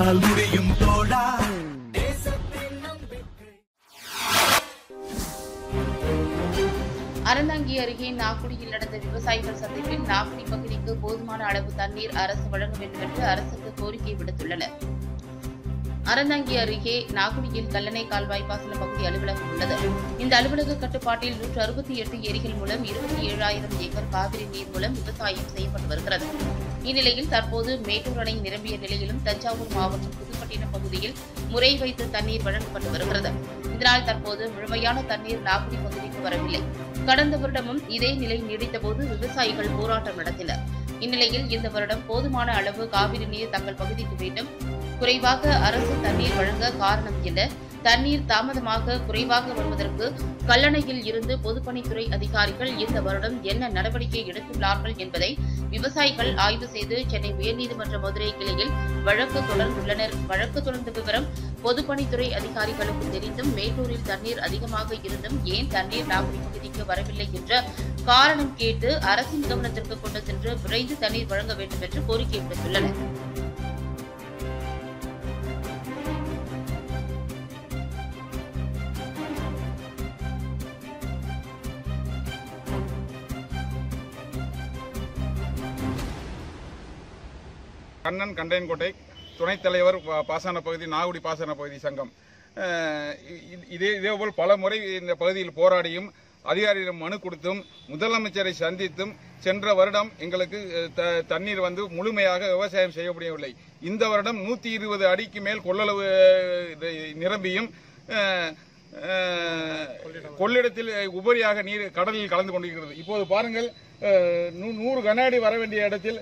உன்னால் முடியும் தோழா அறந்தாங்கி அருகே நாக்குடியில் நடந்த விவசாயிகள் சந்திப்பில் நாக்குடி பகுதிக்கு போதுமான அளவு தண்ணீர் அரசு வழங்க வேண்டும் என்று அரசுக்கு கோரிக்கை விடுத்துள்ளனர். அறந்தாங்கி அருகே நாகுடியில் கல்லணை கால்வாய் பாசன பகுதி அலுவலகம் உள்ளது. இந்த அலுவலக கட்டுப்பாட்டில் நூற்று அறுபத்தி எட்டு ஏரிகள் மூலம் இருபத்தி ஏழாயிரம் ஏக்கர் காவிரி நீர் மூலம் விவசாயம் செய்யப்பட்டு வருகிறது. இந்நிலையில் தற்போது மேட்டூர் அணை நிரம்பிய நிலையிலும் தஞ்சாவூர் மாவட்டம் புதுப்பட்டினம் பகுதியில் முறை வைத்து தண்ணீர் வழங்கப்பட்டு வருகிறது. இதனால் தற்போது முழுமையான தண்ணீர் லாகுடி பகுதிக்கு வரவில்லை. கடந்த வருடமும் இதே நிலை நீடித்தபோது விவசாயிகள் போராட்டம் நடத்தினர். இந்நிலையில் இந்த வருடம் போதுமான அளவு காவிரி நீர் தங்கள் பகுதிக்கு வேண்டும் குறைவாக அரசு தண்ணீர் வழங்க காரணம் என்ன? தண்ணீர் தாமதமாக குறைவாக வருவதற்கு கல்லணையில் இருந்து பொதுப்பணித்துறை அதிகாரிகள் இந்த வருடம் என்ன நடவடிக்கை எடுத்துள்ளார்கள் என்பதை விவசாயிகள் ஆய்வு செய்து சென்னை உயர்நீதிமன்ற மதுரை கிளையில் வழக்கு தொடர்ந்துள்ளனர். வழக்கு தொடர்ந்த விவரம் பொதுப்பணித்துறை அதிகாரிகளுக்கு தெரிந்தும் மேட்டூரில் தண்ணீர் அதிகமாக இருந்தும் ஏன் தண்ணீர் நாகுடி பகுதிக்கு வரவில்லை என்ற காரணம் கேட்டு அரசின் கவனத்திற்கு கொண்டு சென்று விரைந்து தண்ணீர் வழங்க வேண்டும் என்று கோரிக்கை விடுத்துள்ளனர். கண்ணன் கண்டையன்கோட்டை துணைத் தலைவர் பா- பாசன பகுதி நாகுடி பாசன பகுதி சங்கம். இதே இதேபோல் பல முறை இந்த பகுதியில் போராடியும் அதிகாரியிடம் மனு கொடுத்தும் முதலமைச்சரை சந்தித்தும் சென்ற வருடம் எங்களுக்கு த- தண்ணீர் வந்து முழுமையாக விவசாயம் செய்ய முடியவில்லை இந்த வருடம் நூத்தி இருபது அடிக்கு மேல் கொள்ளளவு நிரம்பியும் கொள்ளிடத்தில் உபரியாக நீர் கடலில் கலந்து கொண்டிருக்கிறது. இப்போது பாருங்கள் நூ- நூறு கனஅடி வர வேண்டிய இடத்தில்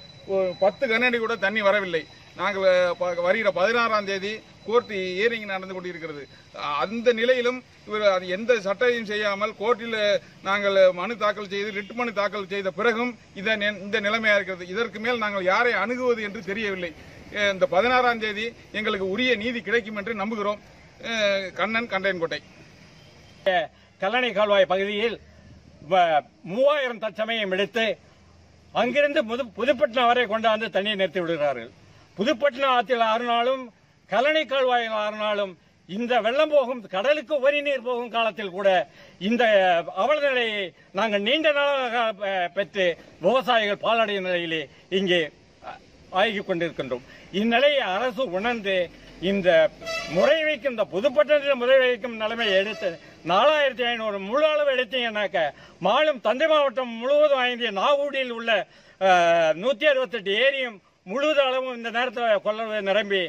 பத்து கனஅடி கூட தண்ணி வரவில்லை. நாங்கள் வருகிற பதினாறாம் தேதி கோர்ட் ஏரிங் நடந்து கொண்டிருக்கிறது. அந்த நிலையிலும் இவர் அது எந்த சட்டையும் செய்யாமல் கோர்ட்டில் நாங்கள் மனு தாக்கல் செய்து ரிட் மனு தாக்கல் செய்த பிறகும் இந்த நிலைமையாக இருக்கிறது. இதற்கு மேல் நாங்கள் யாரை அணுகுவது என்று தெரியவில்லை. இந்த பதினாறாம் தேதி எங்களுக்கு உரிய நீதி கிடைக்கும் என்று நம்புகிறோம். கண்ணன் கண்டையன்கோட்டை. கல்லணை கால்வாய் பகுதியில் மூவாயிரம் தற்சமயம் எடுத்து அங்கிருந்து புது- புதுப்பட்டினம் வரை கொண்டாந்து தண்ணீர் நிறுத்தி விடுகிறார்கள். புதுப்பட்டினம் ஆற்றில் ஆறுனாலும் கல்லணை கால்வாயில் ஆறுனாலும் இந்த வெள்ளம் போகும் கடலுக்கு வரி நீர் போகும் காலத்தில் கூட இந்த அவல நிலையை நாங்கள் நீண்ட நாளாக பெற்று விவசாயிகள் பாலடைய நிலையிலே இங்கே ஆகி ஆகிக் கொண்டிருக்கின்றோம். இந்நிலையை அரசு உணர்ந்து இந்த முறை வைக்கும் இந்த புதுப்பட்டணத்தில் முறை வைக்கும் நிலைமையை எடுத்து நாலாயிரத்தி ஐநூறு முழு அளவு எடுத்தீங்கன்னாக்க மாலும் தந்தை மாவட்டம் முழுவதும் வாங்கிய நாகூடியில் உள்ள நூத்தி அறுபத்தெட்டு ஏரியும் முழுவதும் அளவும் இந்த நேரத்தில் கொள்ள நிரம்பி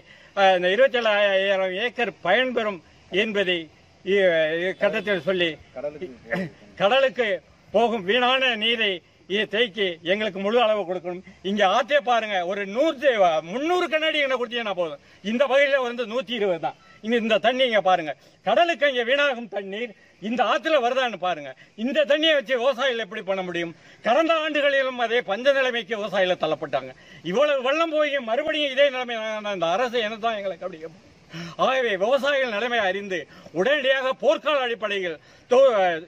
இந்த இருபத்தி ஏழாயிரம் ஏக்கர் பயன்பெறும் என்பதை கட்டத்தில் சொல்லி கடலுக்கு போகும் வீணான நீரை தேய்க்கு எங்களுக்கு முழு அளவு கொடுக்கணும். இங்க ஆத்தே பாருங்க ஒரு நூறு முன்னூறு கண்ணாடி என்ன கொடுத்தீங்கன்னா போதும். இந்த பகுதியில வந்து நூத்தி இருபது தான். இங்க இந்த தண்ணி இங்க பாருங்க. கடலுக்கு இங்க வீணாகும் தண்ணீர் இந்த ஆத்துல வருதான்னு பாருங்க. இந்த தண்ணியை வச்சு விவசாயிகள் எப்படி பண்ண முடியும்? கடந்த ஆண்டுகளிலும் அதே பஞ்ச நிலைமைக்கு விவசாயிகள் தள்ளப்பட்டாங்க. இவ்வளவு வெள்ளம் போய் மறுபடியும் இதே நிலைமை இந்த அரசு என்னதான் எங்களுக்கு அப்படி ஆகவே விவசாயிகள் நிலைமை அறிந்து உடனடியாக போர்க்கால அடிப்படையில் தூ-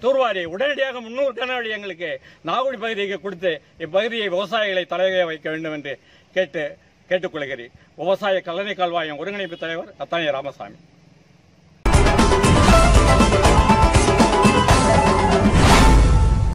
தூர்வாரி உடனடியாக முன்னூறு கனஅடி எங்களுக்கு நாகுடி பகுதிக்கு கொடுத்து இப்பகுதியை விவசாயிகளை தலைமையை வைக்க வேண்டும் என்று கேட்டு கேட்டுக்கொள்கிறேன். விவசாய கல்லணை கால்வாயம் ஒருங்கிணைப்பு தலைவர் அத்தானி ராமசாமி.